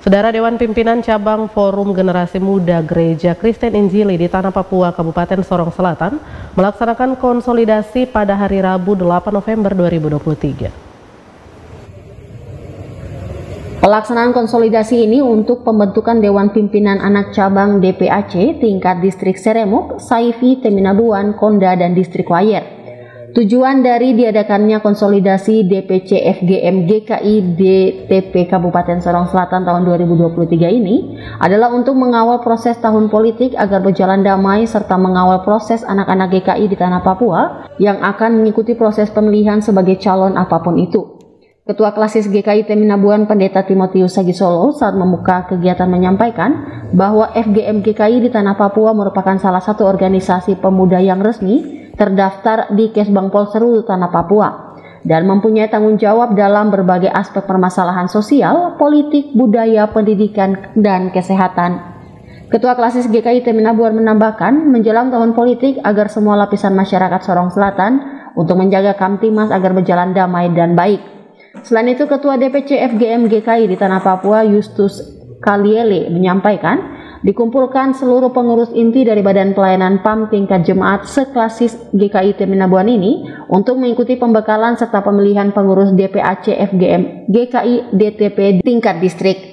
Saudara Dewan Pimpinan Cabang Forum Generasi Muda Gereja Kristen Injili di Tanah Papua, Kabupaten Sorong Selatan melaksanakan konsolidasi pada hari Rabu 8 November 2023. Pelaksanaan konsolidasi ini untuk pembentukan Dewan Pimpinan Anak Cabang DPAC tingkat Distrik Seremuk, Saifi, Teminabuan, Konda, dan Distrik Wayer. Tujuan dari diadakannya konsolidasi DPC FGM GKI DTP Kabupaten Sorong Selatan tahun 2023 ini adalah untuk mengawal proses tahun politik agar berjalan damai serta mengawal proses anak-anak GKI di tanah Papua yang akan mengikuti proses pemilihan sebagai calon apa pun itu. Ketua Klasis GKI Teminabuan Pendeta Timotius Sagisolo saat membuka kegiatan menyampaikan bahwa FGM GKI di Tanah Papua merupakan salah satu organisasi pemuda yang resmi terdaftar di Kesbang Polseru Tanah Papua dan mempunyai tanggung jawab dalam berbagai aspek permasalahan sosial, politik, budaya, pendidikan, dan kesehatan. Ketua Klasis GKI Teminabuan menambahkan, menjelang tahun politik agar semua lapisan masyarakat Sorong Selatan untuk menjaga Kamtimas agar berjalan damai dan baik. Selain itu, Ketua DPC FGM GKI di Tanah Papua Justus Kaliele menyampaikan, dikumpulkan seluruh pengurus inti dari Badan Pelayanan PAM tingkat jemaat seklasis GKI Teminabuan ini untuk mengikuti pembekalan serta pemilihan pengurus DPAC FGM GKI DTP tingkat distrik.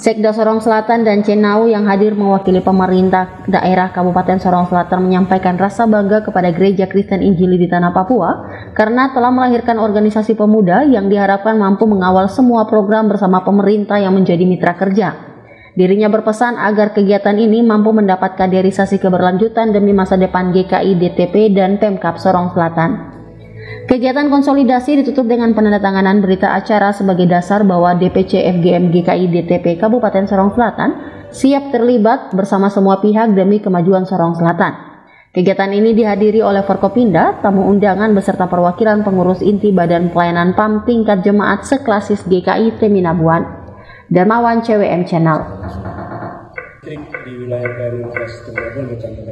Sekda Sorong Selatan dan Cenau yang hadir mewakili pemerintah daerah Kabupaten Sorong Selatan menyampaikan rasa bangga kepada Gereja Kristen Injili di Tanah Papua karena telah melahirkan organisasi pemuda yang diharapkan mampu mengawal semua program bersama pemerintah yang menjadi mitra kerja. Dirinya berpesan agar kegiatan ini mampu mendapat kaderisasi keberlanjutan demi masa depan GKI DTP dan Pemkap Sorong Selatan. Kegiatan konsolidasi ditutup dengan penandatanganan berita acara sebagai dasar bahwa DPC FGM GKI DTP Kabupaten Sorong Selatan siap terlibat bersama semua pihak demi kemajuan Sorong Selatan. Kegiatan ini dihadiri oleh Forkopinda, tamu undangan beserta perwakilan pengurus inti Badan Pelayanan PAM tingkat jemaat seklasis GKI Teminabuan. Darmawan CWM Channel.